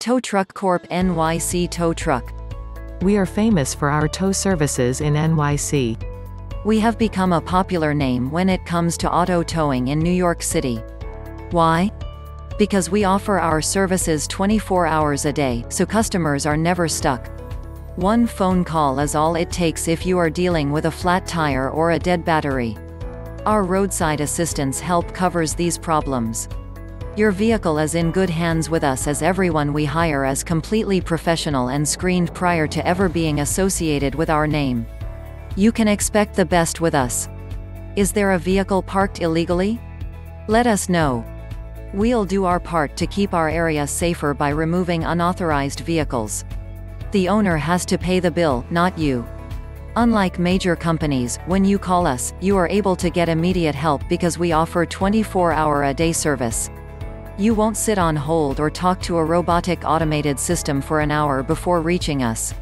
Tow Truck Corp NYC Tow Truck. We are famous for our tow services in NYC. We have become a popular name when it comes to auto towing in New York City. Why? Because we offer our services 24 hours a day, so customers are never stuck. One phone call is all it takes if you are dealing with a flat tire or a dead battery. Our roadside assistance help covers these problems. Your vehicle is in good hands with us as everyone we hire is completely professional and screened prior to ever being associated with our name. You can expect the best with us. Is there a vehicle parked illegally? Let us know. We'll do our part to keep our area safer by removing unauthorized vehicles. The owner has to pay the bill, not you. Unlike major companies, when you call us, you are able to get immediate help because we offer 24-hour a day service. You won't sit on hold or talk to a robotic automated system for an hour before reaching us.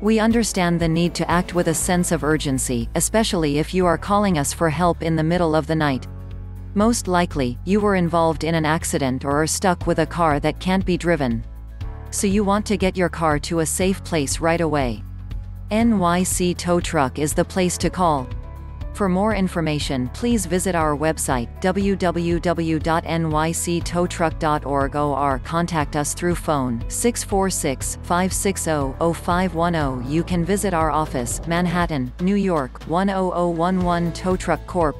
We understand the need to act with a sense of urgency, especially if you are calling us for help in the middle of the night. Most likely, you were involved in an accident or are stuck with a car that can't be driven. So you want to get your car to a safe place right away. NYC Tow Truck is the place to call. For more information please visit our website, www.nyctowtruck.org or contact us through phone, 646-560-0510 You can visit our office, Manhattan, New York, 10011 Tow Truck Corp.,